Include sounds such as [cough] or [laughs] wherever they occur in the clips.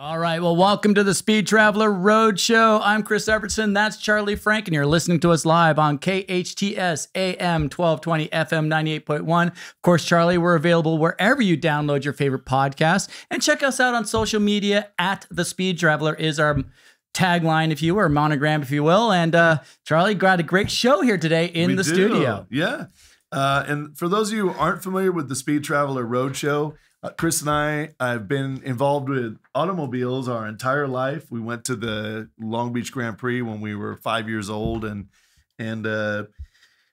All right. Well, welcome to the Speed Traveler Roadshow. I'm Chris Evertsen. That's Charlie Frank, and you're listening to us live on KHTS AM 1220 FM 98.1. Of course, Charlie, we're available wherever you download your favorite podcast. And check us out on social media at the Speed Traveler is our tagline, if you will, or monogram, if you will. And uh, Charlie got a great show here today in We the do. studio. Yeah. Uh, and for those of you who aren't familiar with the Speed Traveler Roadshow, uh, Chris and I have been involved with automobiles our entire life. We went to the Long Beach Grand Prix when we were five years old, and and uh,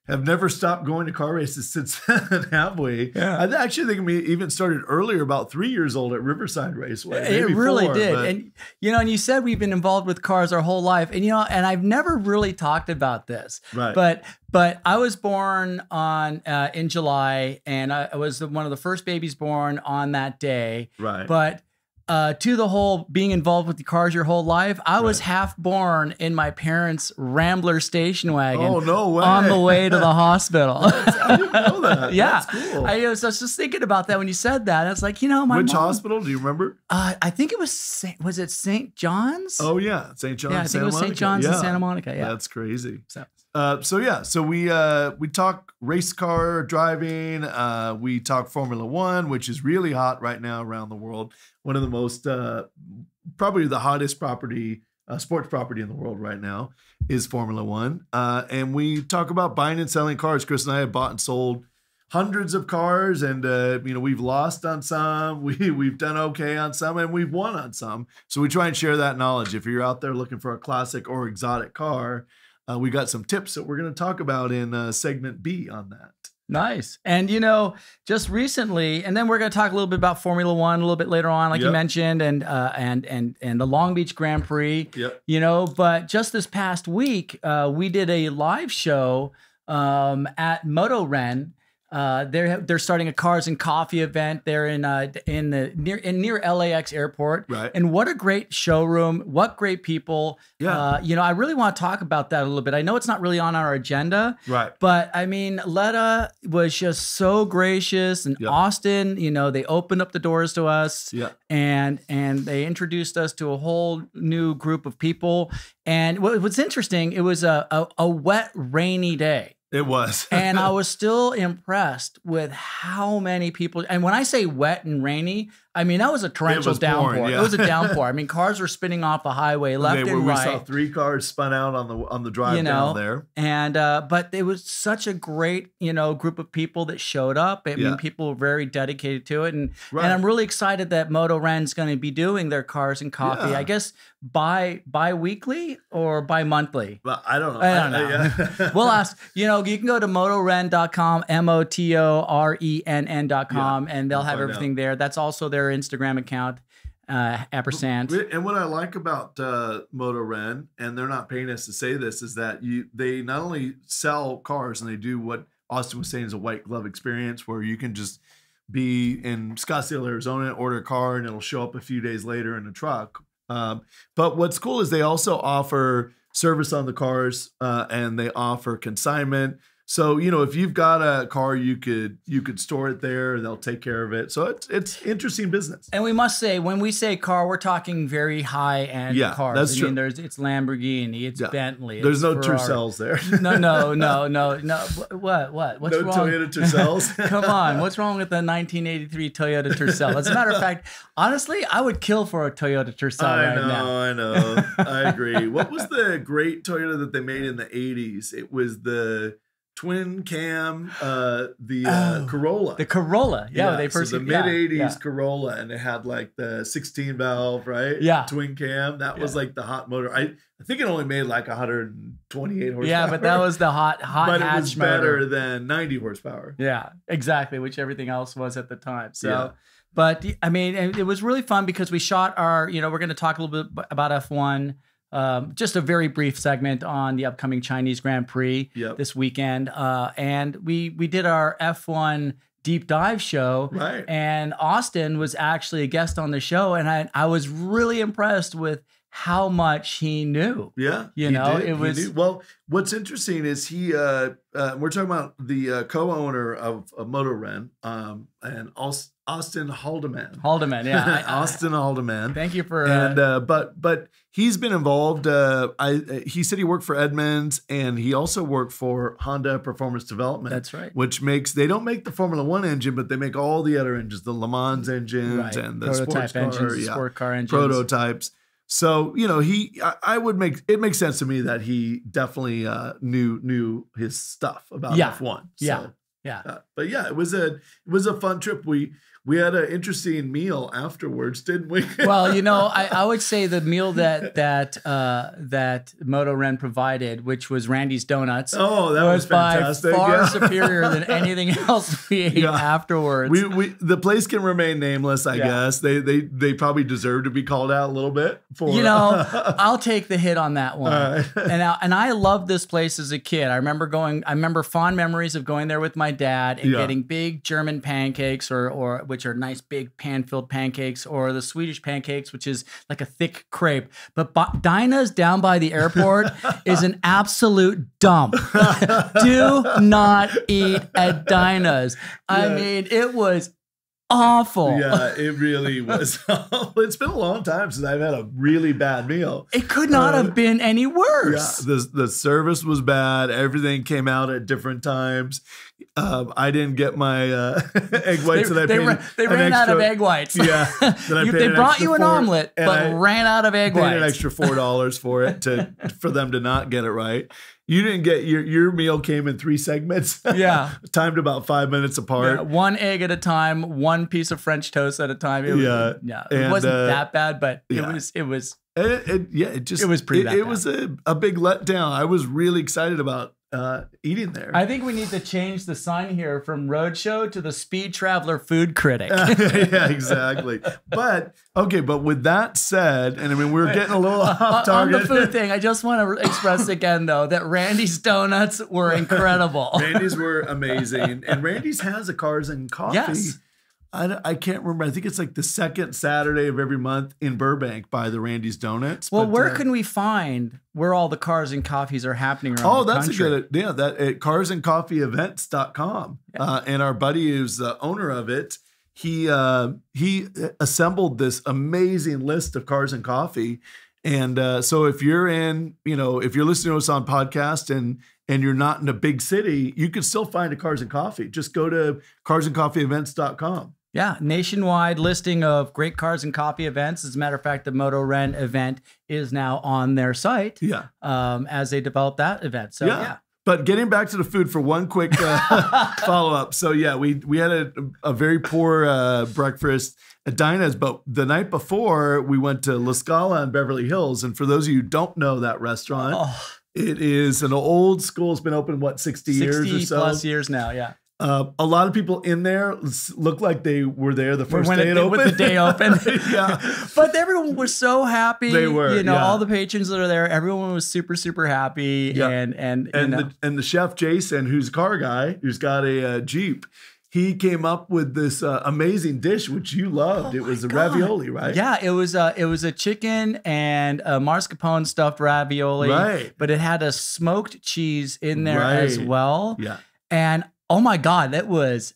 have never stopped going to car races since [laughs] then, have we? Yeah. I actually think we even started earlier, about three years old at Riverside Raceway. It really four, did. but- And you know, and you said we've been involved with cars our whole life. And you know, and I've never really talked about this. Right. But but I was born on uh, in July and I, I was one of the first babies born on that day. right. But uh, to the whole being involved with the cars your whole life, I was Right. half born in my parents' Rambler station wagon oh no way! on the way to the [laughs] hospital. I didn't know that. [laughs] yeah, That's cool. I was, I was just thinking about that when you said that. I was like, you know, my Which mom- hospital do you remember? Uh, I think it was Saint, was it St. John's? Oh yeah, St. John's. yeah, I think Santa it was St. John's in Santa Monica. Yeah. That's crazy. So- Uh, so yeah, so we uh, we talk race car driving. Uh, we talk Formula One, which is really hot right now around the world. One of the most, uh, probably the hottest property, uh, sports property in the world right now is Formula One. Uh, and we talk about buying and selling cars. Chris and I have bought and sold hundreds of cars, and you know we've lost on some, [laughs] we we've done okay on some, and we've won on some. So we try and share that knowledge. If you're out there looking for a classic or exotic car, uh, we got some tips that we're going to talk about in uh, segment B on that. Nice. And you know, just recently, and then we're going to talk a little bit about Formula One a little bit later on, like you mentioned, and uh, and and and the Long Beach Grand Prix. Yep. You know, but just this past week, uh, we did a live show um, at Motorenn. Uh, they're they're starting a cars and coffee event. They're in uh, in the near in near LAX airport. Right. And what a great showroom! What great people! Yeah. Uh, you know, I really want to talk about that a little bit. I know it's not really on our agenda, Right. but I mean, Letta was just so gracious, and Yep. Austin, you know, they opened up the doors to us, Yeah. and and they introduced us to a whole new group of people. And what, what's interesting, it was a, a a wet, rainy day. It was. [laughs] And I was still impressed with how many people. And when I say wet and rainy, I mean that was a torrential was downpour. yeah. It was a [laughs] downpour. I mean, cars were spinning off the highway left and where we right saw three cars spun out on the on the drive You know, down there. and uh, but it was such a great you know group of people that showed up. I Yeah. mean, people were very dedicated to it, and Right. and I'm really excited that Motorenn's going to be doing their cars and coffee. Yeah. I guess bi bi weekly or bi monthly. Well, I don't know. I don't know. [laughs] yeah. [laughs] we'll ask. You know, you can go to motorenn.com, M O T O R E N N.com, and they'll we'll have everything there. That's also their Instagram account, uh, ampersand. And what I like about uh, Motorenn, and they're not paying us to say this, is that you they not only sell cars and they do what Austin was saying is a white glove experience where you can just be in Scottsdale, Arizona, order a car and it'll show up a few days later in a truck. Um, but what's cool is they also offer service on the cars uh, and they offer consignment. So you know if you've got a car, you could you could store it there. They'll take care of it. So it's it's interesting business. And we must say, when we say car, we're talking very high end Yeah, cars. that's I true. me's there's it's Lamborghini, it's Yeah. Bentley. There's it's no Ferrari. Tercels there. [laughs] [laughs] No, no, no, no, no. What? What? What's no wrong? Toyota Tercels. [laughs] Come on, what's wrong with the 1983 Toyota Tercel? As a matter of fact, honestly, I would kill for a Toyota Tercel I right know, now. I know. I agree. What was the great Toyota that they made in the 80s? It was the twin cam, uh, the uh, Oh, Corolla. The Corolla, yeah, they so first the mid 80s yeah. Corolla, and it had like the 16 valve, right? Yeah. Twin cam. That was like the hot motor. I, I think it only made like 128 horsepower. Yeah, but that was the hot, [laughs] hot but it was motor. better than 90 horsepower. Yeah, exactly, which everything else was at the time. So, Yeah. but I mean, it it was really fun because we shot our, you know, we're going to talk a little bit about F1, um, just a very brief segment on the upcoming Chinese Grand Prix Yep. this weekend. Uh, and we we did our F1 deep dive show. Right. And Austin was actually a guest on the show, and I I was really impressed with how much he knew. Yeah, You know, did. it was- well. What's interesting is he. Uh, uh, we're talking about the uh, co-owner of, of Motorenn, um, and Aus- Austin Haldeman. Haldeman, yeah. [laughs] Austin Haldeman. Thank you for. and uh, uh, but but he's been involved. Uh, I he said he worked for Edmunds, and he also worked for Honda Performance Development. that's right. which makes they don't make the Formula One engine, but they make all the other engines, the Le Mans engines Right. and the Prototype sports car, engines, yeah, sport car engines. prototypes. So you know he, I, I would make it makes sense to me that he definitely uh, knew knew his stuff about Yeah. F one. Yeah. Yeah. Uh, but yeah, it was a it was a fun trip. We we had an interesting meal afterwards, didn't we? [laughs] well, you know, I, I would say the meal that that uh, that Motorenn provided, which was Randy's Donuts, oh, that was, was by fantastic. far yeah. superior than [laughs] anything else we ate Yeah. afterwards. We, we the place can remain nameless, I Yeah. guess. They they they probably deserve to be called out a little bit for you know, [laughs] I'll take the hit on that one. Right. and I, and I loved this place as a kid. I remember going. I remember fond memories of going there with my dad and getting big German pancakes, or or which are nice big pan filled pancakes, or the Swedish pancakes, which is like a thick crepe. But Ba- Dinah's down by the airport [laughs] is an absolute dump. [laughs] Do not eat at Dinah's. I Yeah. mean, it was awful. Yeah, it really was. [laughs] it's been a long time since I've had a really bad meal. It could not Uh, have been any Yeah, worse. the the service was bad. Everything came out at different times. Um, I didn't get my uh, [laughs] egg whites that I they, paid. ran, they an ran out of egg whites. Yeah, [laughs] that I You- they brought you an for- omelet, but I ran out of egg paid whites. an extra four dollars for it to for them to not get it right. You didn't get your your meal came in three segments. [laughs] Yeah. timed about five minutes apart. Yeah, one egg at a time, one piece of French toast at a time. It was, Yeah, yeah. It and, wasn't uh, that bad, but it yeah. was. It was. It, it- yeah, it just It was pretty It, it was a, a big letdown. I was really excited about uh, eating there. I think we need to change the sign here from Roadshow to the Speed Traveler Food Critic. [laughs] yeah, exactly. But okay, but with that said, and I mean we're getting a little off target On the food thing, I just want to express again, though, that Randy's donuts were incredible. [laughs] Randy's were amazing, and Randy's has a cars and coffee. Yes. I, I can't remember. I think it's like the second Saturday of every month in Burbank by the Randy's Donuts. Well, But, where uh, can we find where all the cars and coffees are happening around Oh, that's country? a good yeah. That at carsandcoffeeevents.com. Yeah. Uh, and our buddy who's the owner of it, he uh, he assembled this amazing list of cars and coffee. And uh, so if you're in, you know, if you're listening to us on podcast and and you're not in a big city, you can still find a cars and coffee. Just go to carsandcoffeeevents.com. Yeah, nationwide listing of great cars and coffee events. As a matter of fact, the Motorenn event is now on their site Yeah. um, as they develop that event. So Yeah. yeah, But getting back to the food for one quick uh, [laughs] follow up. So yeah, we we had a, a very poor uh, breakfast at Dinah's, but the night before we went to La Scala in Beverly Hills. And for those of you who don't know that restaurant, oh, it is an old school. It's been open what sixty, years or 60 so. plus years now. Yeah, Uh, a lot of people in there looked like they were there the first when day it, it opened. with the day open. [laughs] yeah. [laughs] but everyone was so happy. They were, you know, yeah. all the patrons that are there. Everyone was super, super happy. Yeah. And and, and you know, the and the chef Jason, who's a car guy, who's got a uh, Jeep, he came up with this uh, amazing dish which you loved. Oh it was a God. ravioli, right? Yeah, it was a it was a chicken and a mascarpone stuffed ravioli, Right. But it had a smoked cheese in there as well. Yeah. And oh my god, that was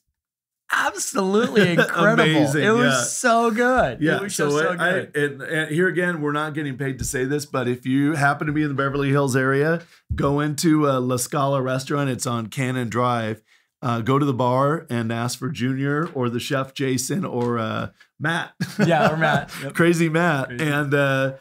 absolutely [laughs] incredible. Amazing, it was yeah. so good. Yeah, it was so, so I, good. and, and here again, we're not getting paid to say this, but if you happen to be in the Beverly Hills area, go into a La Scala restaurant. It's on Canon Drive. Uh, go to the bar and ask for Junior or the chef Jason or uh, Matt. yeah, or [laughs] Matt. Yep. Crazy Matt, Crazy. and uh,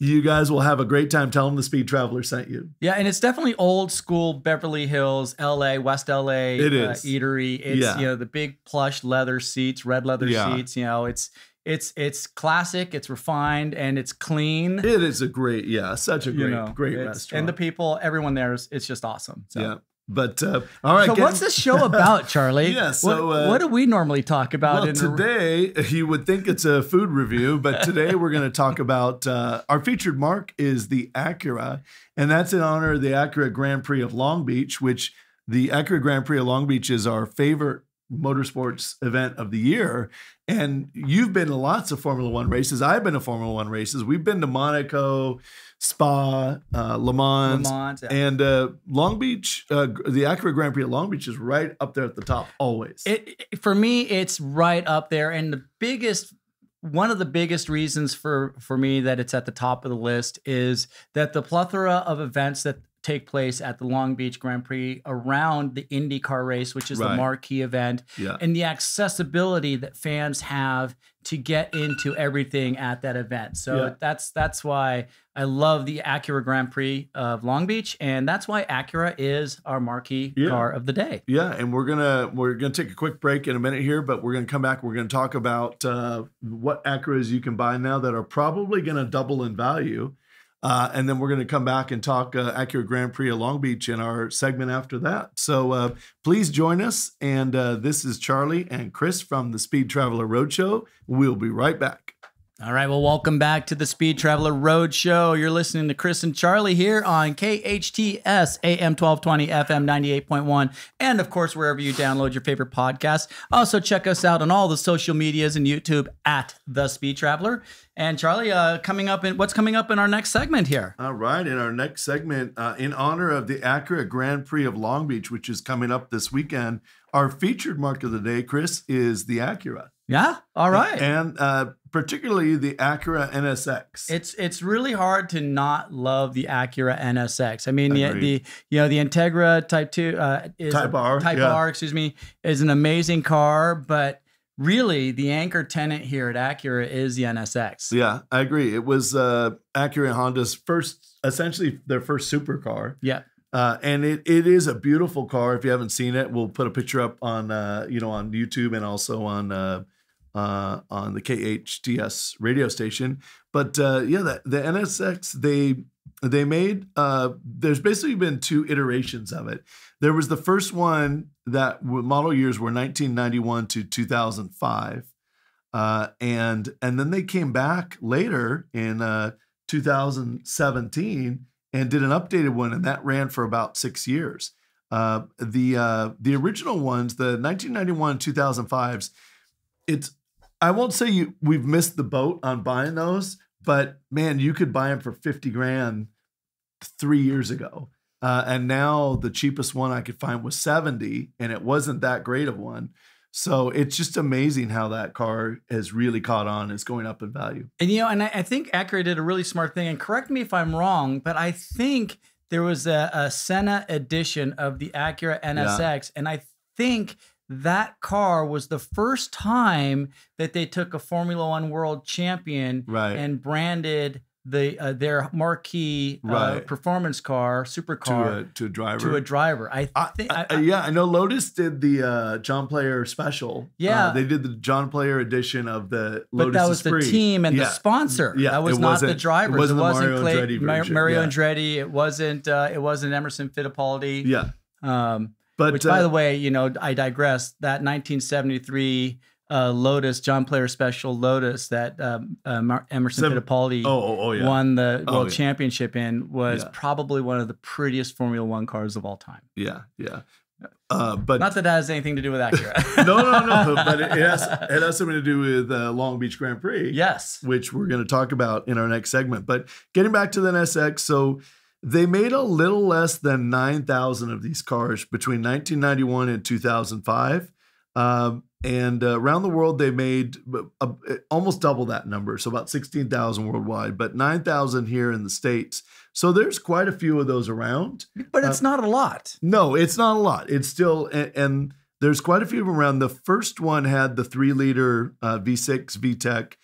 you guys will have a great time. Tell them the Speed Traveler sent you. Yeah, and it's definitely old school Beverly Hills, LA, West LA It uh, is. eatery. It's Yeah. you know the big plush leather seats, red leather Yeah. seats. You know, it's it's it's classic, it's refined, and it's clean. It is a great, yeah, such a you great, know, great restaurant. And the people, everyone there is it's just awesome. So. yeah, but uh, all right. So what's this show about, [laughs] Charlie? Yeah, so, what, uh, what do we normally talk about? Well, today [laughs] you would think it's a food review, but today we're going to talk about uh, our featured mark is the Acura, and that's in honor of the Acura Grand Prix of Long Beach, which the Acura Grand Prix of Long Beach is our favorite motorsports event of the year. And you've been to lots of Formula One races. I've been to Formula One races. We've been to Monaco, Spa, uh, Le Mans, Le Mans, yeah. and uh, Long Beach. Uh, the Acura Grand Prix at Long Beach is right up there at the top always. It, it- for me, it's right up there, and the biggest. One of the biggest reasons for for me that it's at the top of the list is that the plethora of events that take place at the Long Beach Grand Prix around the IndyCar race, which is the marquee event, yeah. and the accessibility that fans have to get into everything at that event. So Yeah. that's that's why I love the Acura Grand Prix of Long Beach, and that's why Acura is our marquee Yeah. car of the day. Yeah, and we're gonna we're gonna take a quick break in a minute here, but we're gonna come back. We're gonna talk about uh, what Acuras you can buy now that are probably gonna double in value, uh, and then we're gonna come back and talk uh, Acura Grand Prix of Long Beach in our segment after that. So uh, please join us. And uh, this is Charlie and Chris from the Speed Traveler Roadshow. We'll be right back. All right, well, welcome back to the Speed Traveler Road Show. You're listening to Chris and Charlie here on KHTS AM 1220 FM 98.1, and of course, wherever you download your favorite podcast. Also, check us out on all the social medias and YouTube at The Speed Traveler. And Charlie, uh, coming up in what's coming up in our next segment here? All right. In our next segment, uh, in honor of the Acura Grand Prix of Long Beach, which is coming up this weekend, our featured mark of the day, Chris, is the Acura. Yeah, all right. And uh, particularly the Acura NSX. It's it's really hard to not love the Acura NSX. I mean, the, Agreed. the you know the Integra Type Two uh, is Type R, Type yeah. R, excuse me, is an amazing car, but really the anchor tenant here at Acura is the NSX. yeah, I agree. It was uh, Acura and Honda's first, essentially their first supercar. Yeah. Uh, and it, it is a beautiful car. If you haven't seen it, we'll put a picture up on uh, you know on YouTube and also on uh, uh, on the KHTS radio station. But uh, yeah, the, the NSX they they made uh, there's basically been two iterations of it. There was the first one that model years were 1991 to 2005, uh, and and then they came back later in uh, 2017 and did an updated one, and that ran for about six years. Uh, the uh, the original ones, the 1991 2005s, it's I won't say you we've missed the boat on buying those, but man, you could buy them for 50 grand three years ago. Uh, and now the cheapest one I could find was 70, and it wasn't that great of one. So it's just amazing how that car has really caught on. It's going up in value. And you know, and I, I think Acura did a really smart thing. And correct me if I'm wrong, but I think there was a, a Senna edition of the Acura NSX, and I think that car was the first time that they took a Formula One World Champion Right. and branded the uh, their marquee uh, performance car, to supercar, a, to a driver. to a driver. I think. I- I- I- yeah, I know Lotus did the uh, John Player special. Yeah. Uh, they did the John Player edition of the Lotus. but that was the team and Yeah. the sponsor. Yeah, that was not the wasn't- it drivers. It wasn't wasn't, Mario Clay, Andretti Mar- Mario yeah. Andretti. It wasn't. Uh, it wasn't Emerson Fittipaldi. Yeah, Um, but which, by uh, the way, you know, I digress. That 1973 uh, Lotus John Player Special Lotus that um, uh, Emerson Seven- Fittipaldi oh, oh, oh, yeah, won the Oh, World yeah. Championship in was Yeah. probably one of the prettiest Formula One cars of all time. yeah, yeah. Uh, but Not that that has anything to do with Acura. [laughs] no, no, no. [laughs] But it, has it has something to do with uh, Long Beach Grand Prix. yes. which we're going to talk about in our next segment. But getting back to the NSX, so they made a little less than 9,000 of these cars between 1991 and 2005. Um, and uh, around the world, they made uh, almost double that number, so about 16,000 worldwide, but 9,000 here in the States. So there's quite a few of those around. But it's not a lot. No, it's not a lot. It's still, and, and there's quite a few of them around. The first one had the three liter uh, V6 VTEC,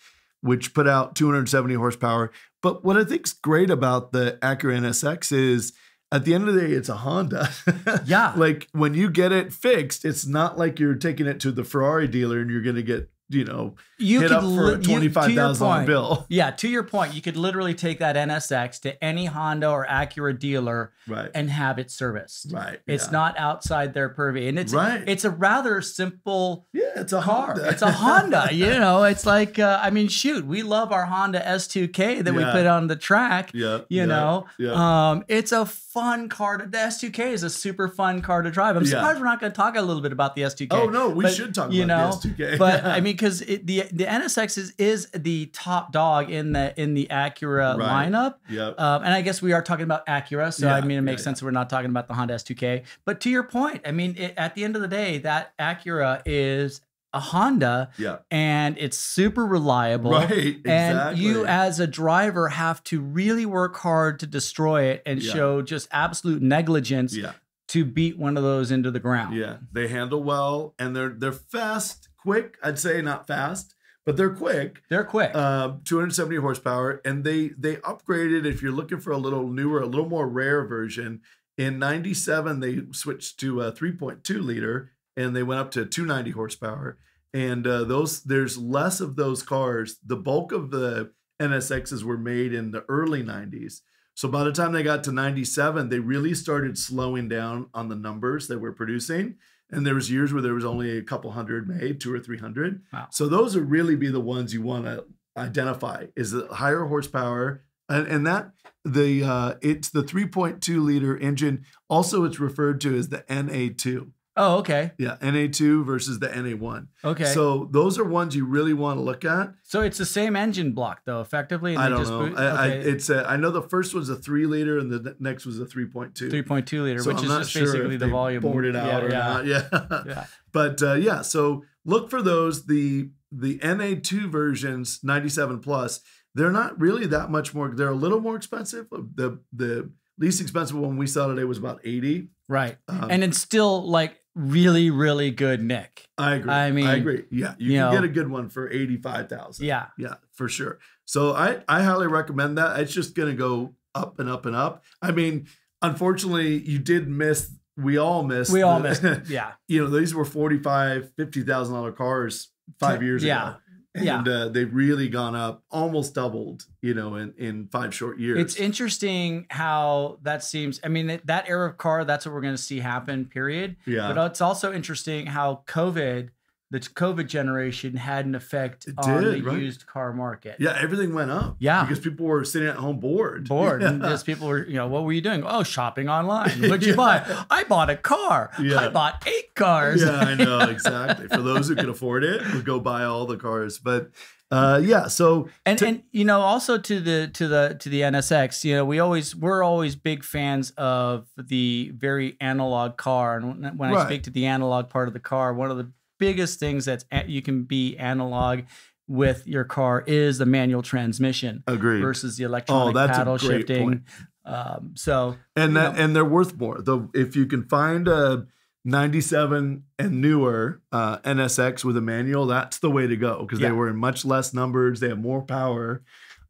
which put out 270 horsepower. But what I think's great about the Acura NSX is at the end of the day, it's a Honda. [laughs] Yeah. like when you get it fixed, it's not like you're taking it to the Ferrari dealer and you're going to get you know, You hit could up for a you- to your twenty five thousand dollar bill. [laughs] Yeah, to your point, you could literally take that NSX to any Honda or Acura dealer Right. and have it serviced. right. It's yeah. not outside their purview, and it's Right. it's a rather simple Yeah, it's a car. Honda. It's a Honda. [laughs] You know, it's like uh, I mean, shoot, we love our Honda S2K that we put on the track. yeah. You yeah, know, Yeah. um, it's a fun car. To, the S2K is a super fun car to drive. I'm Yeah. surprised we're not going to talk a little bit about the S2K. oh no, we but, should talk you about know, the S2K. but [laughs] I mean, because the the NSX is, is the top dog in the in the Acura Right. lineup. Yep. Um, and I guess we are talking about Acura, so I mean, it makes yeah, sense that we're not talking about the Honda S2K. But to your point, I mean, it, at the end of the day, that Acura is a Honda, yeah. and it's super reliable. Right. exactly. And you, as a driver, have to really work hard to destroy it and Yeah. show just absolute negligence yeah. to beat one of those into the ground. Yeah, they handle well, and they're they're fast, quick. I'd say not fast, but they're quick. They're quick. Uh, 270 horsepower, and they they upgraded. If you're looking for a little newer, a little more rare version, in '97 they switched to a 3.2 liter, and they went up to 290 horsepower. And uh, those there's less of those cars. The bulk of the NSXs were made in the early 90s. So by the time they got to 97, they really started slowing down on the numbers that we're producing. And there was years where there was only a couple hundred made, two or three hundred. Wow. So those would really be the ones you want to identify is the higher horsepower. And, and that the uh, it's the 3.2 liter engine. Also, it's referred to as the NA2. Oh, okay. Yeah, NA2 versus the NA1. Okay. So, those are ones you really want to look at. So it's the same engine block, though, effectively. I don't just know. boot- I, I, it's a, I know the first was a three liter and the next was a 3.2. 3.2 liter, So which I'm is just sure basically the volume. bored it out yeah, or yeah, not. [laughs] Yeah. Yeah. but uh, yeah, so look for those. The the NA2 versions, 97 plus, they're not really that much more. They're a little more expensive. The the least expensive one we saw today was about 80. Right. Um, and it's still like really, really good Nick. I agree. I mean, I agree. Yeah, you, you can know- get a good one for 85,000. Yeah. Yeah, for sure. So I I highly recommend that. It's just going to go up and up and up. I mean, unfortunately, you did miss. We all missed. We all the- missed. [laughs] Yeah. you know, these were 45, 50,000 dollar cars five years Yeah. ago. And Yeah. uh, they've really gone up, almost doubled, you know, in, in five short years. It's interesting how that seems. I mean, that era of car, that's what we're going to see happen, period. yeah. But it's also interesting how COVID, the COVID generation, had an effect It on did, the right? used car market. yeah, everything went up. Yeah. Because people were sitting at home bored. Bored. And just people were, you know, what were you doing? Oh, shopping online. [laughs] What'd you Yeah. buy? I bought a car. Yeah. I bought eight cars. yeah, I know [laughs] exactly. For those who could afford it, would go buy all the cars. But uh, yeah, so and To- and you know also to the to the to the NSX you know we always we're always big fans of the very analog car and when, when I Right. speak to the analog part of the car one of the biggest things that you can be analog with your car is the manual transmission agreed. versus the electronic Oh, that's a paddle shifting um so and that know. and they're worth more. The if you can find a 97 and newer uh, NSX with a manual, that's the way to go because Yeah. they were in much less numbers. They have more power,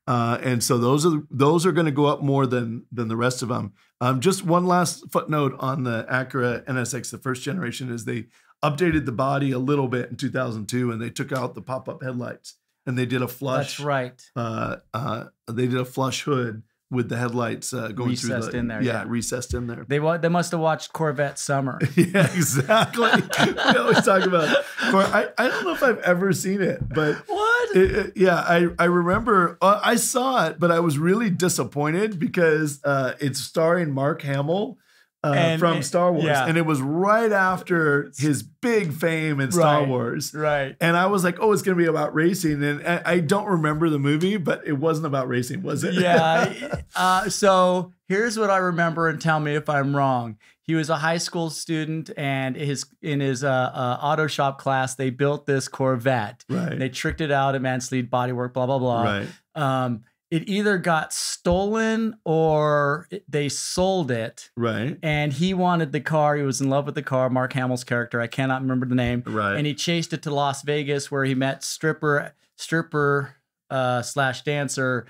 uh, and so those are those are going to go up more than than the rest of them. Um, just one last footnote on the Acura NSX, the first generation, is they updated the body a little bit in 2002, and they took out the pop up headlights and they did a flush. that's right Uh, uh, they did a flush hood with the headlights uh, going through Recessed the, in there, Yeah, yeah. recessed in there. they they must have watched Corvette Summer [laughs] yeah, exactly. [laughs] we always talk about. Or I, I don't know if I've ever seen it, but what it, it- yeah, I I remember uh, I saw it, but I was really disappointed because uh, it's starring Mark Hamill. Uh, And from Star Wars, yeah. and it was right after his big fame in Star Right. Wars. right And I was like, "Oh, it's going to be about racing," and I, I don't remember the movie, but it wasn't about racing, was it? yeah. [laughs] Uh, so here's what I remember, and tell me if I'm wrong. He was a high school student, and his in his uh, uh, auto shop class, they built this Corvette. right, They tricked it out at Manslead Bodywork, blah blah blah. right, Um, it either got stolen or it- they sold it. right, And he wanted the car. He was in love with the car. Mark Hamill's character. I cannot remember the name right. and he chased it to Las Vegas where he met stripper stripper uh, slash dancer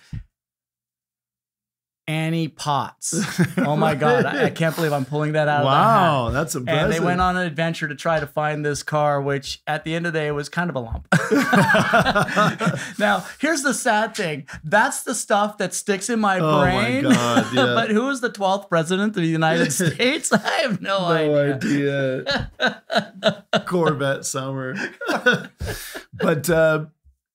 Annie Potts. [laughs] Oh my God. I, I can't believe I'm pulling that out wow, of hat. that's impressive. And they went on an adventure to try to find this car, which at the end of the day was kind of a lump. [laughs] now, here's the sad thing that's the stuff that sticks in my Oh my brain. God, [laughs] yeah. but who was the 12th president of the United States? I have no, no idea. idea. Corvette summer. but uh,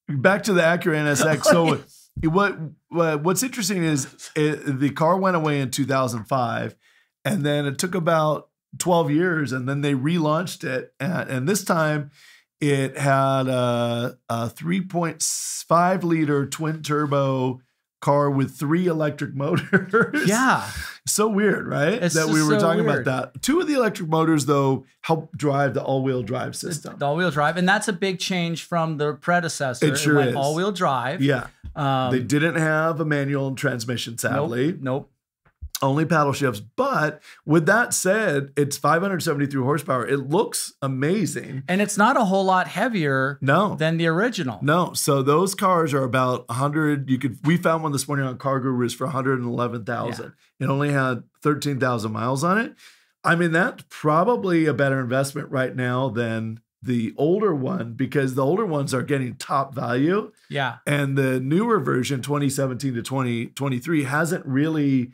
back to the Acura NSX. So what, what what's interesting is it, the car went away in 2005, and then it took about 12 years, and then they relaunched it, and, and this time. It had a, a 3.5 liter twin turbo car with three electric [laughs] motors. Yeah. So weird, right? It's that we were so talking weird. about that. Two of the electric motors, though, help drive the all-wheel drive system. The all-wheel drive, and that's a big change from the predecessor. It sure is. all-wheel drive. Yeah, Um, they didn't have a manual transmission, sadly. Nope. Only paddle shifts. But with that said, it's 573 horsepower. It looks amazing. And it's not a whole lot heavier No, than the original. no. So those cars are about 100. You could. We found one this morning on Car Gurus for 111,000. It only had 13,000 miles on it. I mean, that's probably a better investment right now than the older one because the older ones are getting top value Yeah. and the newer version 2017 to 2023 hasn't really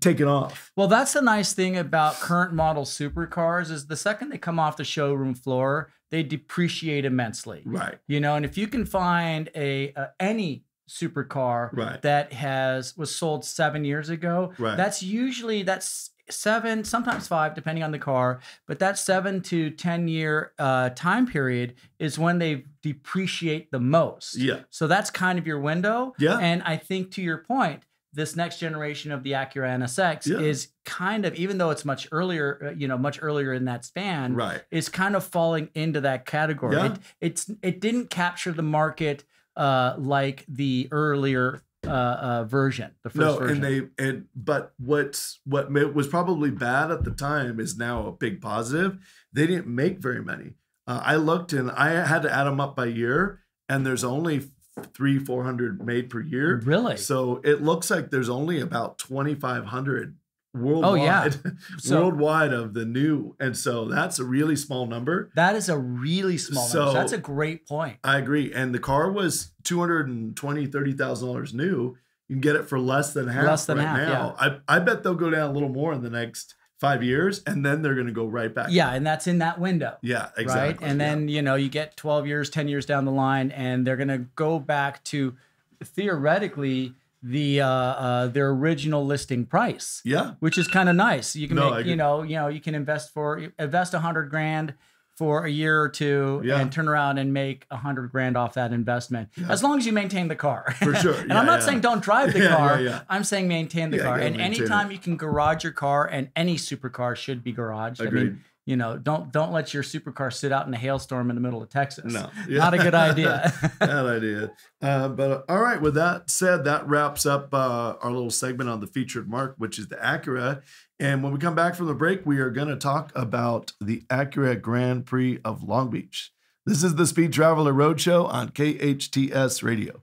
taken off. Well, that's the nice thing about current model supercars is the second they come off the showroom floor, they depreciate immensely. Right. You know, and if you can find a, a any supercar Right. that has was sold seven years ago, Right. that's usually that's seven, sometimes five, depending on the car. But that seven to ten year uh, time period is when they depreciate the most. Yeah. So that's kind of your window. Yeah. And I think to your point, this next generation of the Acura NSX Yeah. is kind of, even though it's much earlier, uh, you know, much earlier in that span, Right. is kind of falling into that category. Yeah. It, it's it didn't capture the market uh, like the earlier uh, uh, version, the first No, version. and they and but what's what was probably bad at the time is now a big positive. They didn't make very many. Uh, I looked and I had to add them up by year, and there's only three, four hundred made per year. really? So it looks like there's only about 2,500 worldwide, Oh, yeah. [laughs] So- worldwide of the new, and so that's a really small number. that is a really small number. So- So that's a great point. I agree, and the car was 220, 30,000 dollars new. You can get it for less than half. Less than right half, now. I I bet they'll go down a little more in the next five years, and then they're going to go right back. Yeah, and that's in that window. yeah, exactly. right? And yeah. then you know you get 12 years, 10 years down the line, and they're gonna go back to theoretically the uh, uh, their original listing price, yeah, which is kind of nice. You can No, make you know you know you can invest for invest a hundred grand for a year or two Yeah. and turn around and make a hundred grand off that investment Yeah. as long as you maintain the car For sure. [laughs] and Yeah, i'm not saying don't drive the [laughs] car i'm saying maintain the car and anytime it. you can garage your car and any supercar should be garaged i Agreed. mean you know don't don't let your supercar sit out in a hailstorm in the middle of texas No, [laughs] not a good [laughs] idea Bad idea. Uh, but uh, all right, with that said, that wraps up uh, our little segment on the featured mark, which is the Acura. And when we come back from the break, we are going to talk about the Acura Grand Prix of Long Beach. This is the Speed Traveler Roadshow on KHTS Radio.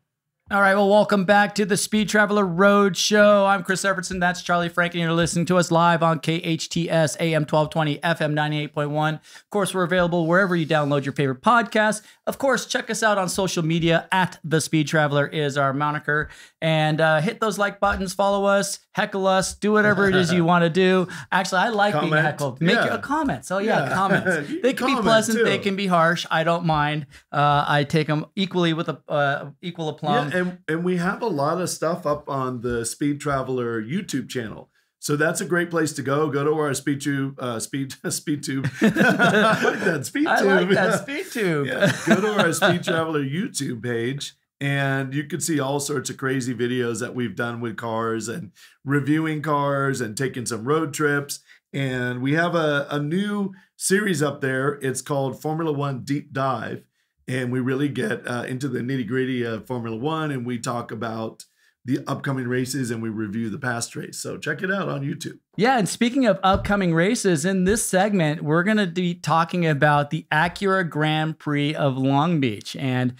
All right, well, welcome back to the Speed Traveler Road Show. I'm Chris Evertsen. That's Charlie Frank, and you're listening to us live on KHTS AM 1220 FM 98.1. Of course, we're available wherever you download your favorite podcasts. Of course, check us out on social media at the Speed Traveler is our moniker, and uh, hit those like buttons, follow us, heckle us, do whatever it is you [laughs] want to do. Actually, I like being heckled. Make Yeah. a comment. So yeah, Yeah. [laughs] comments. They can be comment, pleasant. They can be harsh. I don't mind. Uh, I take them equally with a uh, equal aplomb. yeah, and, and we have a lot of stuff up on the Speed Traveler YouTube channel. So that's a great place to go. Go to our speed tube, uh, speed [laughs] speed tube. [laughs] I like that speed I tube. like that [laughs] speed tube. yeah, go to our Speed Traveler YouTube page and you can see all sorts of crazy videos that we've done with cars and reviewing cars and taking some road trips. And we have a, a new series up there. It's called Formula One Deep Dive. And we really get uh, into the nitty gritty of Formula One and we talk about the upcoming races and we review the past race. So check it out on YouTube. Yeah, and speaking of upcoming races, in this segment, we're going to be talking about the Acura Grand Prix of Long Beach. And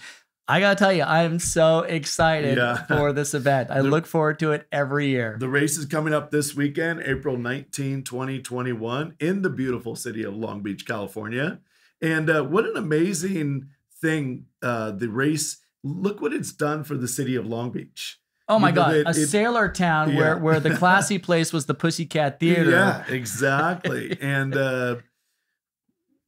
I gotta tell you, I am so excited Yeah. [laughs] for this event. I The- look forward to it every year. The race is coming up this weekend, April 19, 2021, in the beautiful city of Long Beach, California. And uh, what an amazing thing uh, the race, look what it's done for the city of Long Beach. Oh my You know, God, it- a it- sailor town where where the [laughs] classy place was the Pussycat Theater. Yeah, exactly. and uh,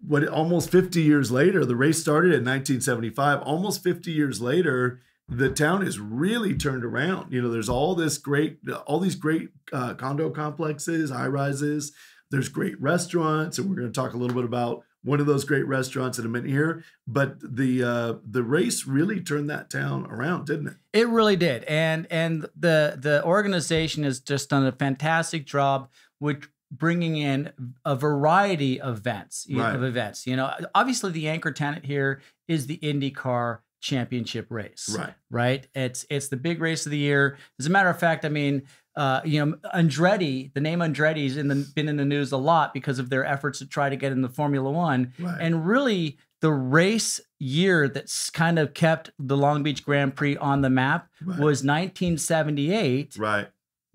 what almost 50 years later, the race started in 1975. Almost 50 years later, the town is really turned around. You know, there's all this great, all these great uh, condo complexes, high rises. There's great restaurants, and we're going to talk a little bit about one of those great restaurants that have been here. But the uh, the race really turned that town around, didn't it? It really did, and and the the organization has just done a fantastic job with bringing in a variety of events Right. of events. You know, obviously the anchor tenant here is the IndyCar Championship race. Right. right? It's it's the big race of the year. As a matter of fact, I mean, uh, you know, Andretti, the name Andretti's in the been in the news a lot because of their efforts to try to get in the Formula One, Right. and really the race year that's kind of kept the Long Beach Grand Prix on the map Right. was 1978. right.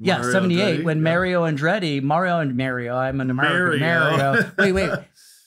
Yeah, 78 Andretti, when yeah. Mario Andretti, Mario and Mario, I'm an American Mario. Mario. [laughs] Wait, wait.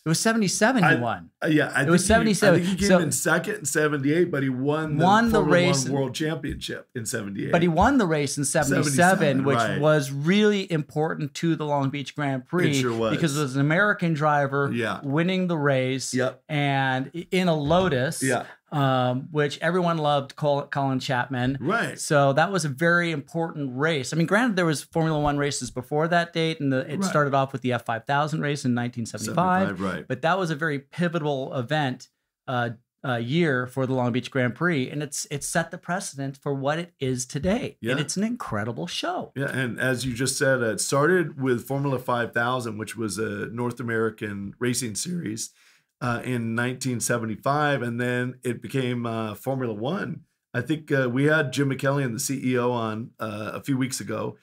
It was 77 I- he won. Uh, yeah, I It was think he- 77. I think he came So- in second in '78, but he won the, Won the Formula race- One World Championship in '78. But he won the race in 77, 77, which right. was really important to the Long Beach Grand Prix sure was. because it was an American driver Yeah. winning the race Yep. and in a Lotus, Yeah. Um, which everyone loved Colin Chapman. Right. So that was a very important race. I mean, granted, there was Formula One races before that date, and the, it Right. started off with the F5000 race in 1975. right. But that was a very pivotal event uh, uh, year for the Long Beach Grand Prix, and it's it set the precedent for what it is today. Yeah. And it's an incredible show. Yeah, and as you just said, uh, it started with Formula 5000, which was a North American racing series uh, in 1975, and then it became uh, Formula One. I think uh, we had Jim Michaelian, the CEO, on uh, a few weeks ago,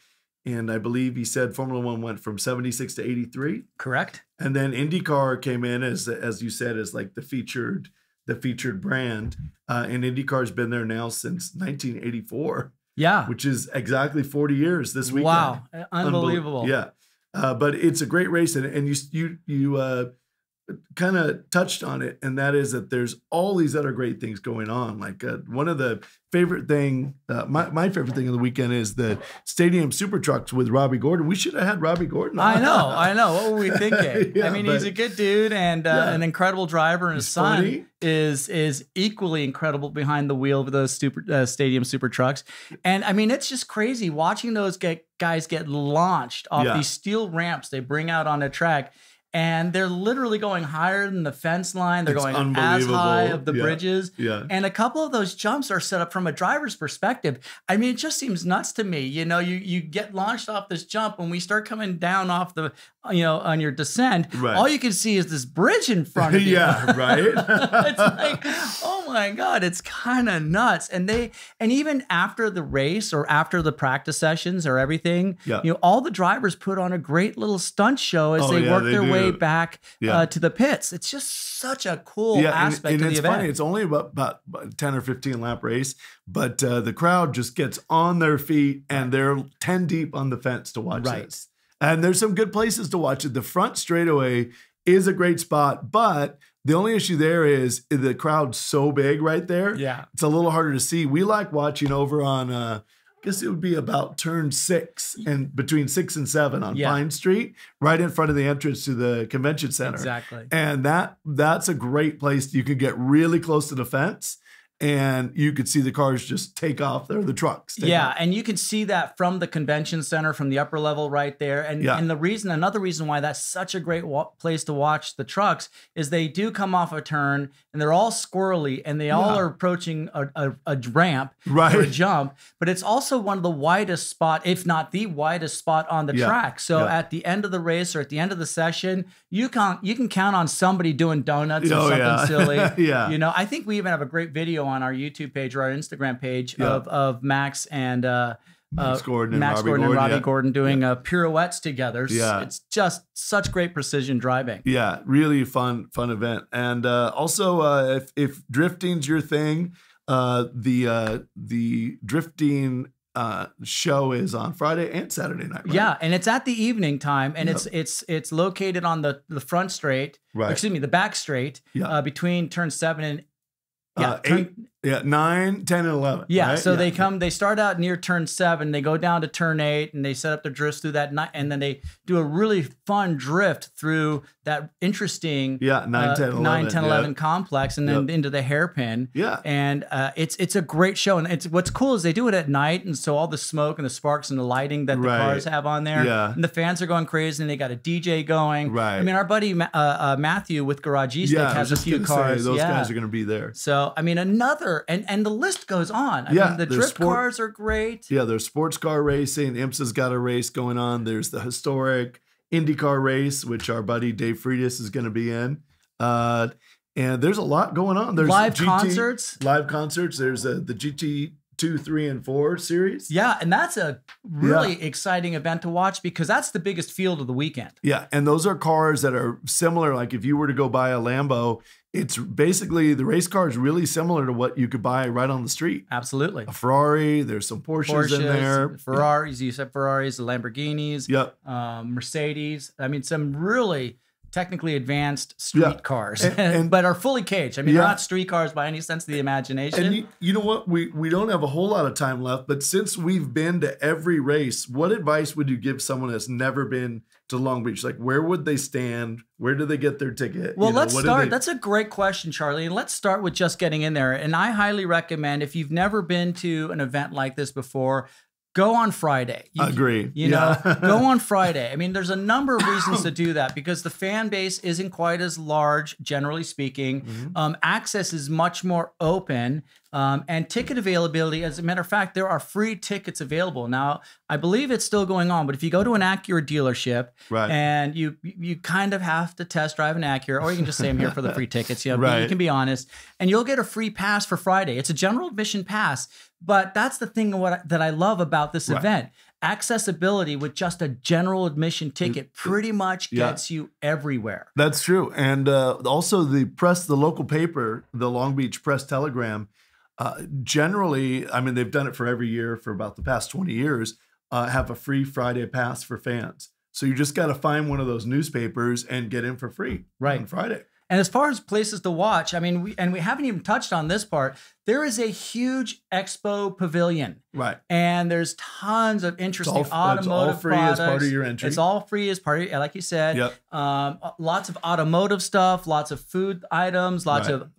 and I believe he said Formula One went from 76 to 83. Correct? and then IndyCar came in as as you said as like the featured the featured brand, uh, and IndyCar's been there now since 1984, Yeah. which is exactly 40 years this weekend. Wow. Unbel- Unbelievable. Yeah, uh, but it's a great race, and and you you you uh, kind of touched on it, and that is that there's all these other great things going on. Like uh, one of the favorite thing, uh, my my favorite thing of the weekend is the Stadium Super Trucks with Robby Gordon. We should have had Robby Gordon. I know, [laughs] I know. What were we thinking? [laughs] Yeah, I mean, he's a good dude and uh, Yeah. an incredible driver, and his He's son funny. is is equally incredible behind the wheel of those super uh, stadium super trucks. And I mean, it's just crazy watching those get, guys get launched off Yeah. these steel ramps they bring out on a track. And they're literally going higher than the fence line. They're It's going as high of the Yeah. bridges. Yeah. And a couple of those jumps are set up from a driver's perspective. I mean, it just seems nuts to me. You know, you you get launched off this jump and we start coming down off the, you know, on your descent. Right. All you can see is this bridge in front of [laughs] you. yeah, [laughs] right. it's like, oh my god, it's kind of nuts. And they, and even after the race or after the practice sessions or everything, Yeah. you know, all the drivers put on a great little stunt show as Oh, they yeah, work they their way back Yeah. uh, to the pits. It's just such a cool yeah, aspect and of it's the event. funny. It's only about, about about ten or fifteen lap race, but uh, the crowd just gets on their feet and they're ten deep on the fence to watch Right. this. And there's some good places to watch it. The front straightaway is a great spot, but the only issue there is the crowd's so big right there. yeah. It's a little harder to see. We like watching over on uh I guess it would be about turn six and between six and seven on Yeah. Pine Street, right in front of the entrance to the convention center. Exactly. And that that's a great place. You can get really close to the fence and you could see the cars just take off there, the trucks. Yeah, off. and you can see that from the convention center, from the upper level right there. And Yeah. and the reason, another reason why that's such a great wa- place to watch the trucks is they do come off a turn and they're all squirrely and they all Yeah. are approaching a, a, a ramp Right. or a jump. But it's also one of the widest spot, if not the widest spot on the Yeah. track. So at the end of the race or at the end of the session, you can you can count on somebody doing donuts or Oh, something yeah. [laughs] silly. Yeah. You know, I think we even have a great video on our YouTube page or our Instagram page Yeah. of of Max and uh, Max uh, Gordon and Max Robby Gordon, and Gordon, Robby yeah. Gordon doing uh, pirouettes together. Yeah. it's just such great precision driving. Yeah, really fun, fun event. And uh, also, uh, if if drifting's your thing, Uh, the uh, the drifting uh, show is on Friday and Saturday night. Right? Yeah, and it's at the evening time, and Yep. it's it's it's located on the the front straight, right. excuse me, the back straight, Yeah. uh, between turn seven and yeah, Uh, turn- eight, yeah, nine, 10, and eleven. yeah. right? So they come, they start out near turn seven, they go down to turn eight, and they set up their drifts through that night, and then they do a really fun drift through that interesting Yeah, nine, uh, 10, 11. 9, 10, yeah. 11 complex, and then Yep. into the hairpin. Yeah. and uh, it's it's a great show. And it's what's cool is they do it at night, and so all the smoke and the sparks and the lighting that the Right. cars have on there, Yeah. and the fans are going crazy, and they got a DJ going. Right. I mean, our buddy uh, uh, Matthew with Garage East Yeah, has a few gonna say, cars. those yeah. guys are going to be there. so I mean, another and and the list goes on. I Yeah, mean, the drift sport- cars are great. Yeah, there's sports car racing. IMSA's got a race going on. There's the historic IndyCar race, which our buddy Dave Friedis is going to be in. Uh, and there's a lot going on. There's Live GT concerts. Live concerts. There's uh, the GT two, three, and four series. Yeah, and that's a really exciting event to watch because that's the biggest field of the weekend. Yeah, and those are cars that are similar. Like if you were to go buy a Lambo, it's basically the race car is really similar to what you could buy right on the street. Absolutely. A Ferrari. There's some Porsches, in there. Ferraris, you said Ferraris, the Lamborghinis, Yep. um, Mercedes. I mean, some really technically advanced street Yeah. cars, And- and- [laughs] but are fully caged. I mean, they're Yeah. not street cars by any sense of the imagination. And you, you know what? We we don't have a whole lot of time left, but since we've been to every race, what advice would you give someone that's never been to Long Beach? Like, where would they stand? Where do they get their ticket? Well, You know, let's start. they- That's a great question, Charlie. And let's start with just getting in there. And I highly recommend if you've never been to an event like this before, go on Friday. You, agree. You Yeah. know, [laughs] go on Friday. I mean, there's a number of reasons to do that because the fan base isn't quite as large, generally speaking. Mhm. Um, access is much more open, um, and ticket availability. As a matter of fact, there are free tickets available now. I believe it's still going on, but if you go to an Acura dealership Right. and you you kind of have to test drive an Acura, or you can just say I'm here for the free [laughs] tickets. You know, Right. you can be honest, and you'll get a free pass for Friday. It's a general admission pass, but that's the thing what I- that I love about this Right. event. Accessibility with just a general admission ticket pretty much Yeah. gets you everywhere. That's true. And uh, also the press, the local paper, the Long Beach Press Telegram, uh, generally, I mean, they've done it for every year for about the past 20 years, uh, have a free Friday pass for fans. So you just got to find one of those newspapers and get in for free Right. on Friday. And as far as places to watch, I mean, we, and we haven't even touched on this part. There is a huge expo pavilion, Right. and there's tons of interesting all- it's all automotive free as part of your entry. It's all free as part of, like you said. Yep. Um, lots of automotive stuff, lots of food items, lots Right. of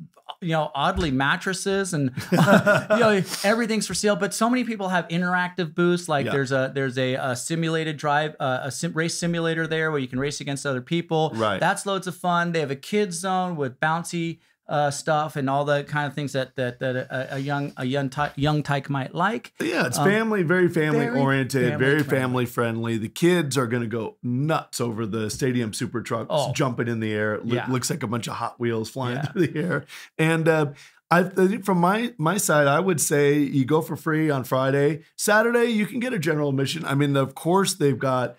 you know oddly mattresses and [laughs] you know everything's for sale. But so many people have interactive booths. Like Yeah. there's a there's a, a simulated drive uh, a sim- race simulator there where you can race against other people. Right. That's loads of fun. They have a kids zone with bouncy. Uh, stuff and all the kind of things that that, that a, a young a young ty- young tyke might like. Yeah, it's Um, family, very family very oriented, family very friendly. family friendly. The kids are going to go nuts over the stadium super trucks Oh. jumping in the air. It Yeah. looks like a bunch of Hot Wheels flying Yeah. through the air. And uh, I think from my my side, I would say you go for free on Friday. Saturday, you can get a general admission. I mean, of course, they've got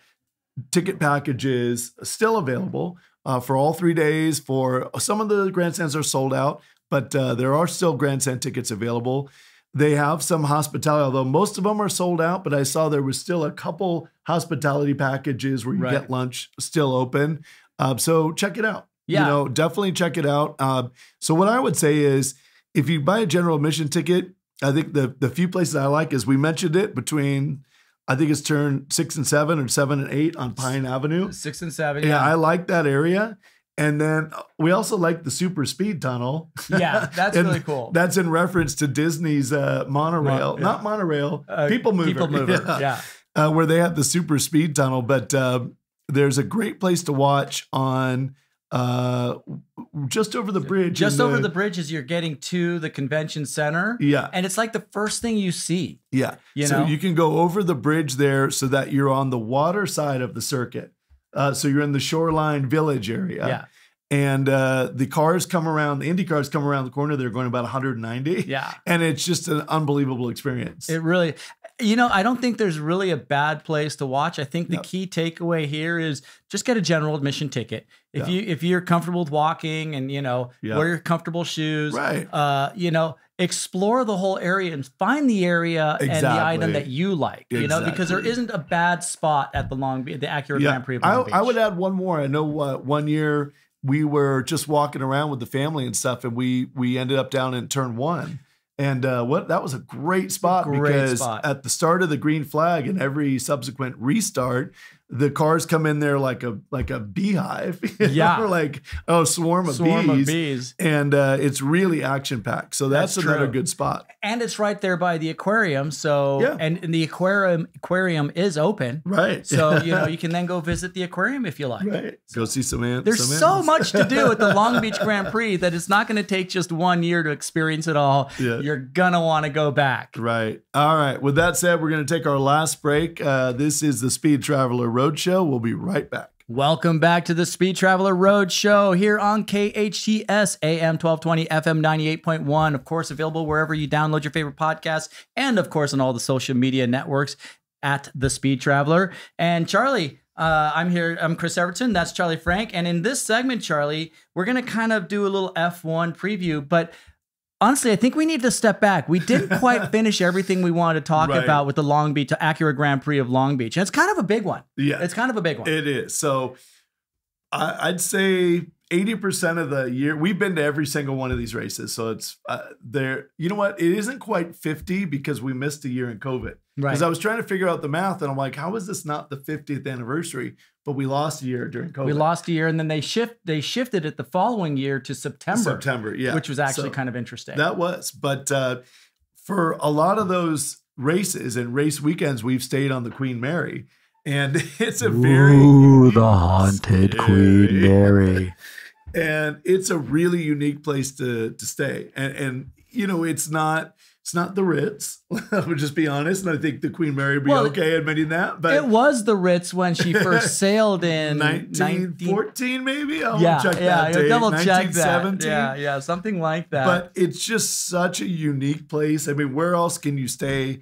ticket packages still available uh, for all three days. For some of the grandstands are sold out, but uh, there are still grandstand tickets available. They have some hospitality, although most of them are sold out. But I saw there was still a couple hospitality packages where you Right. get lunch still open. Uh, so check it out. Yeah. You know, definitely check it out. Uh, so what I would say is, if you buy a general admission ticket, I think the the few places I like is we mentioned it between, I think it's turn six and seven or seven and eight on Pine Avenue. Six and seven. Yeah, I like that area. And then we also like the super speed tunnel. Yeah, [laughs] that's really cool. That's in reference to Disney's uh, monorail, Mon- yeah. not monorail, Uh, people mover. People mover. [laughs] Yeah. Uh, where they have the super speed tunnel. But uh, there's a great place to watch on uh, just over the bridge. Just over the bridge as you're getting to the convention center. Yeah, And it's like the first thing you see. yeah. You so know? you can go over the bridge there so that you're on the water side of the circuit. Uh, so you're in the shoreline village area. Yeah. And uh, the cars come around, the Indy cars come around the corner. They're going about 190. Yeah. And it's just an unbelievable experience. It really, you know, I don't think there's really a bad place to watch. I think the Yep. key takeaway here is just get a general admission ticket. If Yeah. you if you're comfortable with walking and you know Yeah. wear your comfortable shoes, Right. Uh, you know, explore the whole area and find the area and the item that you like. You know, because there Exactly. isn't a bad spot at the Long Beach, the Acura Grand Prix I. I would add one more. I know uh, one year we were just walking around with the family and stuff, and we we ended up down in turn one. And uh, what that was a great spot great because spot. at the start of the green flag and every subsequent restart, the cars come in there like a like a beehive, [laughs] Yeah. or like oh swarm of Swarm bees, of bees. and uh, it's really action packed. So that's, That's another true. good spot, And it's right there by the aquarium. So Yeah. and, and the aquarium aquarium is open. right? So [laughs] you know you can then go visit the aquarium if you like. right. Go see some ants. There's some so ants. much to do at the [laughs] Long Beach Grand Prix that it's not going to take just one year to experience it all. Yeah. You're gonna want to go back. Right. All right. With that said, we're going to take our last break. Uh, this is the Speed Traveler Roadshow. We'll be right back. Welcome back to the Speed Traveler Road Show here on KHTS AM 1220 FM 98.1. Of course, available wherever you download your favorite podcasts and, of course, on all the social media networks at the Speed Traveler. And Charlie, uh, I'm here. I'm Chris Evertsen. That's Charlie Frank. And in this segment, Charlie, we're going to kind of do a little F1 preview. But honestly, I think we need to step back. We didn't [laughs] quite finish everything we wanted to talk Right. about with the Long Beach, to Acura Grand Prix of Long Beach. And it's kind of a big one. Yeah. It's kind of a big one. It is. So I, I'd say 80% of the year, we've been to every single one of these races. So it's uh, there. You know what? It isn't quite 50 because we missed a year in COVID. right. Because I was trying to figure out the math and I'm like, how is this not the 50th anniversary? But we lost a year during COVID. We lost a year, and then they shift. They shifted it the following year to September, September. Yeah. which was actually So- kind of interesting. That was, but uh, for a lot of those races and race weekends, we've stayed on the Queen Mary, and [laughs] it's a very unique- Scary. Mary. and it's a really unique place to to stay. And and you know, it's not it's not the Ritz. [laughs] I'll just be honest, and I think the Queen Mary would be Well, okay admitting that. But it was the Ritz when she [laughs] first sailed in 1914, maybe. I'll Yeah, check yeah, that date. double check that. Yeah, yeah, something like that. but it's just such a unique place. I mean, where else can you stay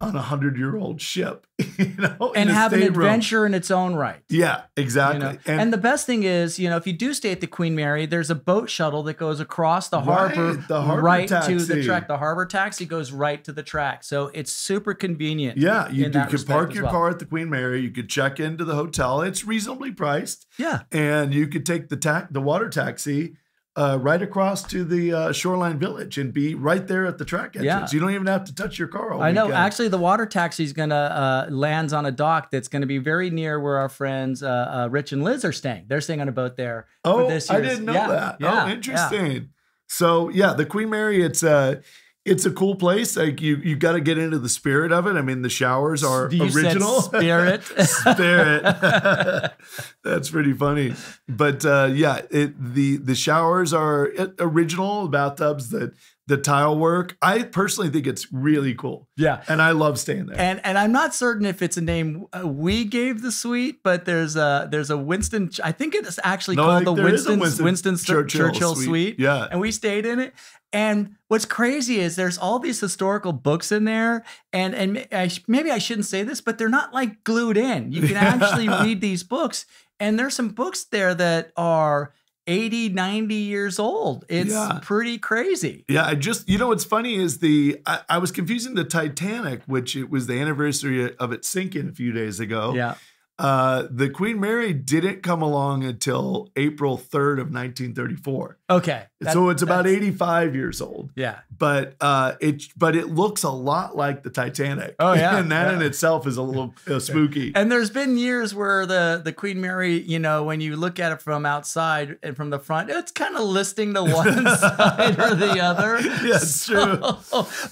on a hundred year old ship? [laughs] you know, and have an adventure in its own right. Yeah, You exactly. know? and, the best thing is, you know, if you do stay at the Queen Mary, there's a boat shuttle that goes across the Right, harbor, the harbor right to the track. The harbor taxi goes right to the track, so it's super convenient. yeah, you, you could park your well. car at the Queen Mary. You could check into the hotel. It's reasonably priced, Yeah, and you could take the ta- the water taxi. Uh, right across to the uh, shoreline village and be right there at the track entrance. Yeah. You don't even have to touch your car. All I know. weekend. Actually, the water taxi is gonna uh, lands on a dock that's gonna be very near where our friends uh, uh, Rich and Liz are staying. They're staying on a boat there. Oh, for this I didn't know yeah, that. yeah, oh, yeah. interesting. So yeah, the Queen Mary, it's a it's a cool place. Like you you got to get into the spirit of it. I mean, the showers are You original. [laughs] spirit. spirit. [laughs] [laughs] That's pretty funny. But uh, yeah, it the the showers are uh, original bathtubs that the tile work. I personally think it's really cool, yeah. and I love staying there. And and I'm not certain if it's a name uh, we gave the suite, but there's a there's a Winston. I think it's actually No, called the there is a Winston Winston Winston, Churchill, Churchill suite. suite. Yeah. and we stayed in it. And what's crazy is there's all these historical books in there, and and I, maybe I shouldn't say this, but they're not like glued in. You can [laughs] actually read these books, and there's some books there that are 80, 90 years old. It's Yeah. pretty crazy. Yeah, I just you know what's funny is the I, I was confusing the Titanic, which it was the anniversary of it sinking a few days ago. Yeah. Uh, the Queen Mary didn't come along until April 3rd of 1934. Okay. That- so it's about 85 years old. Yeah. But uh, it but it looks a lot like the Titanic. Oh, yeah, [laughs] and that in itself is a little uh, [laughs] spooky. And there's been years where the the Queen Mary, you know, when you look at it from outside and from the front, it's kind of listing to [laughs] one side or the other. Yeah, it's true.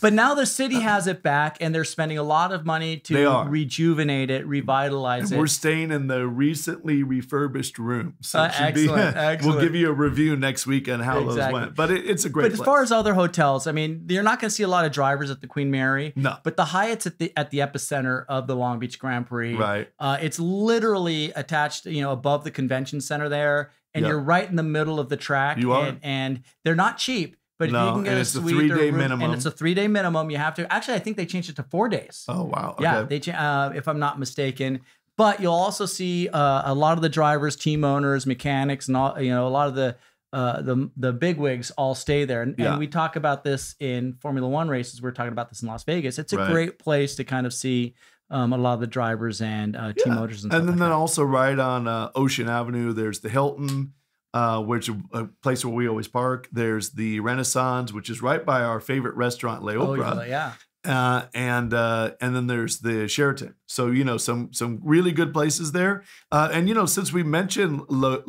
But now the city has it back, and they're spending a lot of money to rejuvenate it, revitalize And it. we're staying in the recently refurbished room. So Uh, should be- excellent, we'll give you a review next week on how those Exactly. went. But it, it's a great But as far as other hotels, I mean, you're not going to see a lot of drivers at the Queen Mary. No. But the Hyatt's at the at the epicenter of the Long Beach Grand Prix. Right. Uh, it's literally attached, you know, above the convention center there, and Yeah. you're right in the middle of the track. You are. and, and they're not cheap. But if No, you can get and a it's a suite or three-day room- minimum. and it's a three day minimum, you have to. Actually, I think they changed it to four days. Oh wow. Yeah, Okay. they cha- uh, if I'm not mistaken. But you'll also see uh, a lot of the drivers, team owners, mechanics, and all you know, a lot of the uh, the the bigwigs all stay there, and, Yeah. and we talk about this in Formula One races. We're talking about this in Las Vegas. It's a Right. great place to kind of see um, a lot of the drivers and uh, team Yeah. motors and, and stuff then, like then also right on uh, Ocean Avenue, there's the Hilton, uh, which is a place where we always park. There's the Renaissance, which is right by our favorite restaurant, L' Oh, Opera. yeah, yeah. Uh, and uh, and then there's the Sheraton. So you know some some really good places there. Uh, and you know since we mentioned Le,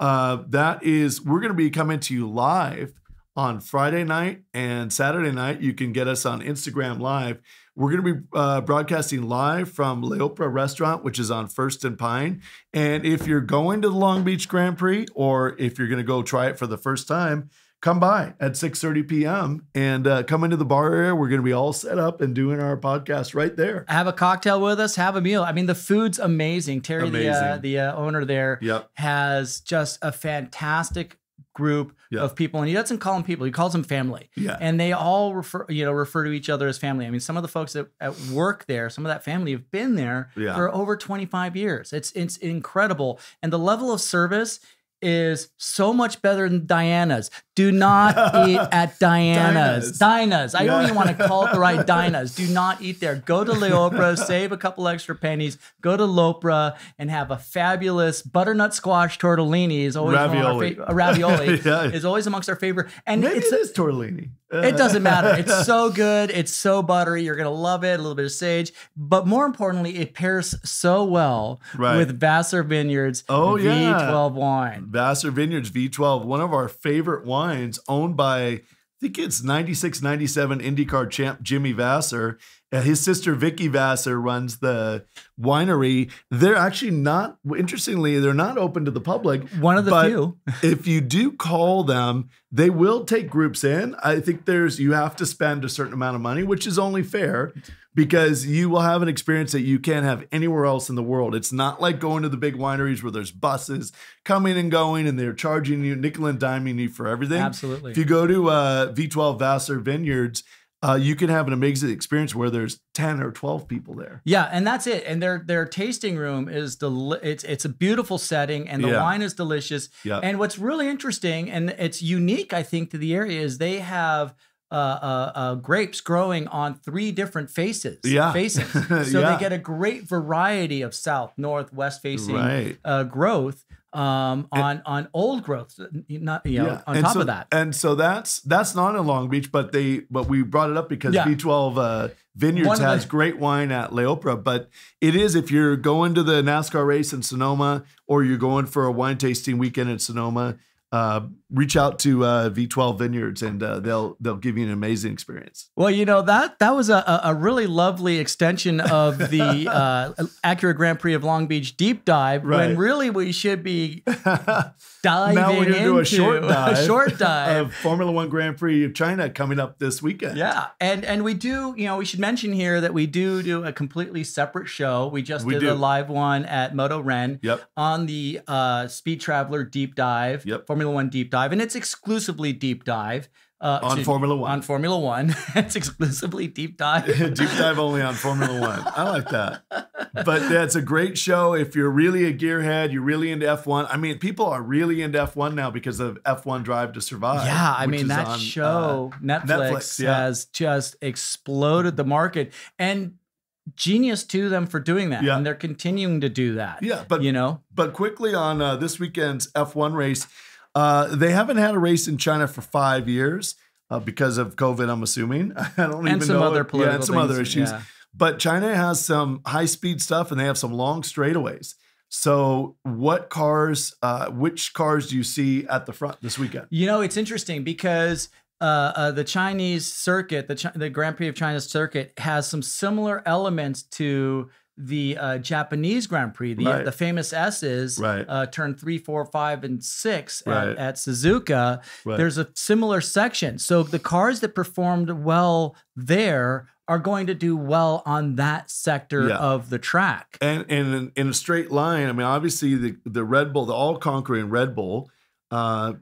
uh, that is we're going to be coming to you live on Friday night and Saturday night. You can get us on Instagram Live. We're going to be uh, broadcasting live from Le Opera Restaurant, which is on First and Pine. And if you're going to the Long Beach Grand Prix, or if you're going to go try it for the first time, come by at 6.30 p.m. and uh, come into the bar area. We're going to be all set up and doing our podcast right there. Have a cocktail with us. Have a meal. I mean, the food's amazing. Terry, the uh, the uh, owner there, Yep. has just a fantastic group Yeah. of people, and he doesn't call them people; he calls them family. Yeah. and they all refer, you know, refer to each other as family. I mean, some of the folks that at work there, some of that family have been there Yeah. for over 25 years. It's it's incredible, and the level of service is so much better than Diana's. Do not [laughs] eat at Diana's. Dinah's. Dinah's. I don't even want to call it the right [laughs] Dinah's. Do not eat there. Go to L'Opera, [laughs] save a couple extra pennies. Go to L'Opera and have a fabulous butternut squash tortellini. Is always one of our Ravioli. fa- ravioli Yeah. is always amongst our favorite. And Maybe it's it is tortellini. It doesn't matter. It's so good. It's so buttery. You're gonna love it. A little bit of sage, but more importantly, it pairs so well Right. with Vasser Vineyards Oh, yeah. V12 wine. Vasser Vineyards V12, one of our favorite wines owned by, I think it's 96, 97 IndyCar champ Jimmy Vasser. Uh, his sister Vicky Vasser runs the winery. They're actually not, interestingly, they're not open to the public. One of the but few. [laughs] if you do call them, they will take groups in. I think there's, you have to spend a certain amount of money, which is only fair because you will have an experience that you can't have anywhere else in the world. It's not like going to the big wineries where there's buses coming and going and they're charging you nickel and diming you for everything. Absolutely. If you go to uh, V12 Vasser Vineyards, uh, you can have an amazing experience where there's 10 or 12 people there. Yeah, and that's it. And their their tasting room is del- it's it's a beautiful setting, and the Yeah. wine is delicious. Yeah. And what's really interesting and it's unique, I think, to the area is they have. Uh, uh, uh, grapes growing on three different faces. Yeah. Faces. [laughs] So Yeah. they get a great variety of south, north, west facing Right. uh, growth um, on on old growth. Not you know on and top so, of that. and so that's that's not in Long Beach, but they but we brought it up because Yeah. V12 uh, Vineyards One of the- has great wine at Le Opera. But it is if you're going to the NASCAR race in Sonoma or you're going for a wine tasting weekend in Sonoma, uh, reach out to uh, V12 Vineyards and uh, they'll they'll give you an amazing experience. Well, you know that that was a, a really lovely extension of the [laughs] uh, Acura Grand Prix of Long Beach deep dive. When really we should be diving [laughs] now we're going to do a short into dive, a [laughs] short dive. of Formula One Grand Prix of China coming up this weekend. yeah, and and we do, you know, we should mention here that we do do a completely separate show. We just We did do. a live one at Motorenn Yep. on the uh, Speed Traveler deep dive, Yep. Formula One deep dive, and it's exclusively deep dive uh, On to- Formula One. On Formula One, [laughs] it's exclusively deep dive. [laughs] Deep dive only on Formula One. I like that. But that's a great show. If you're really a gearhead, you're really into F1. I mean, people are really into F1 now because of F1 Drive to Survive. Yeah, I mean that on, uh, show Netflix, Netflix, yeah. has just exploded the market and genius to them for doing that. Yeah. And they're continuing to do that. Yeah, but you know, but quickly on uh, this weekend's F1 race, uh, they haven't had a race in China for five years uh, because of COVID. I'm assuming. [laughs] I don't even some know other it- political yeah, and some things, other issues. yeah. But China has some high speed stuff and they have some long straightaways. So, what cars, uh, which cars do you see at the front this weekend? You know, it's interesting because uh, uh, the Chinese circuit, the Chi- the Grand Prix of China circuit, has some similar elements to the uh, Japanese Grand Prix. The, Right. the famous S's, Right. uh, turn three, four, five, and six Right. at, at Suzuka. There's a similar section. So the cars that performed well there are going to do well on that sector Yeah. of the track. and and in, in a straight line. I mean, obviously the the Red Bull, the all conquering Red Bull, uh,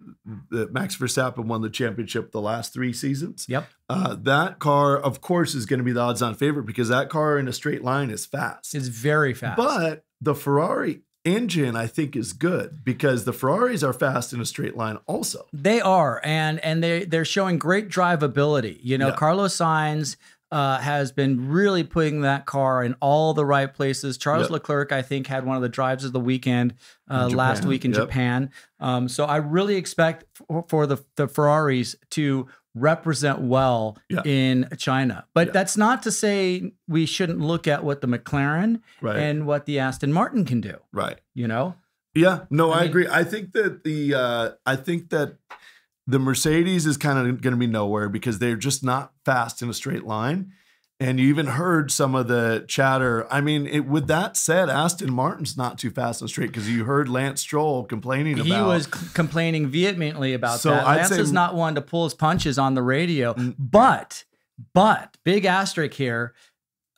the Max Verstappen won the championship the last three seasons. Yep. Uh, that car, of course, is going to be the odds-on favorite because that car in a straight line is fast. It's very fast. But the Ferrari engine, I think, is good because the Ferraris are fast in a straight line also. They are, and and they they're showing great drivability. You know, Yeah. Carlos Sainz uh, has been really putting that car in all the right places. Charles Yep. Leclerc, I think, had one of the drives of the weekend uh, last week in yep. Japan. Um, so I really expect for, for the the Ferraris to represent well Yeah. in China. But Yeah. that's not to say we shouldn't look at what the McLaren Right. and what the Aston Martin can do. right. You know, Yeah, no, I I, mean- agree. I think that the uh, I think that the Mercedes is kind of going to be nowhere because they're just not fast in a straight line. And you even heard some of the chatter. I mean, it, with that said, Aston Martin's not too fast and straight because you heard Lance Stroll complaining he about. was c- complaining vehemently about So that. I'd Lance say- is not one to pull his punches on the radio, Mm. but but big asterisk here.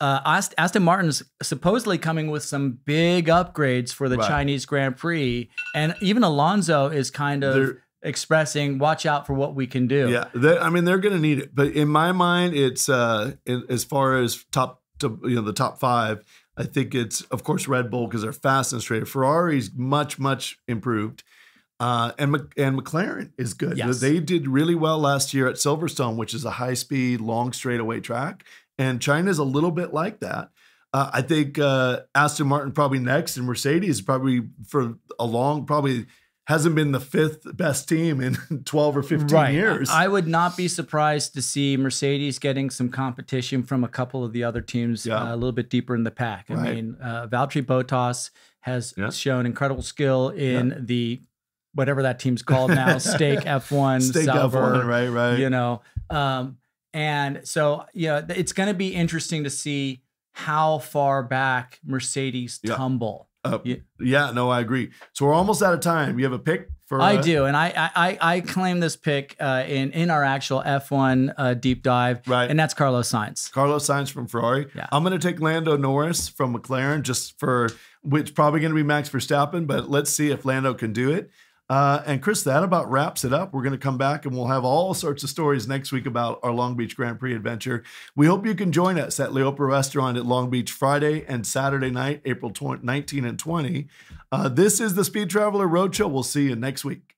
Uh, Ast- Aston Martin's supposedly coming with some big upgrades for the Right. Chinese Grand Prix, and even Alonso is kind of They're- expressing, "Watch out for what we can do." Yeah, they- I mean they're going to need it, but in my mind, it's uh, in, as far as top to you know the top five. I think it's of course Red Bull because they're fast and straight. Ferrari's much much improved, uh, and Mc- and McLaren is good. Yes. They did really well last year at Silverstone, which is a high speed, long straightaway track, and China's a little bit like that. Uh, I think uh, Aston Martin probably next, and Mercedes probably for a long probably hasn't been the fifth best team in [laughs] 12 or 15 years. I would not be surprised to see Mercedes getting some competition from a couple of the other teams Yeah. uh, a little bit deeper in the pack. I mean, uh, Valtteri Bottas has Yeah. shown incredible skill in the whatever that team's called now, [laughs] Stake F1, Stake Sauber, F1, right, right. you know. Um, and so, you know, it's going to be interesting to see how far back Mercedes Yeah. tumble. Uh, Yeah. yeah, no, I agree. So we're almost out of time. You have a pick for? I uh, do, and I I I I claim this pick uh, in in our actual F1 uh, deep dive, Right. And that's Carlos Sainz. Carlos Sainz from Ferrari. Yeah. I'm going to take Lando Norris from McLaren just for which probably going to be Max Verstappen, but let's see if Lando can do it. Uh, and Chris, that about wraps it up. We're going to come back and we'll have all sorts of stories next week about our Long Beach Grand Prix adventure. We hope you can join us at L'Opera Restaurant at Long Beach Friday and Saturday night, April 20, 19 and 20. Uh, this is the Speed Traveler Roadshow. We'll see you next week.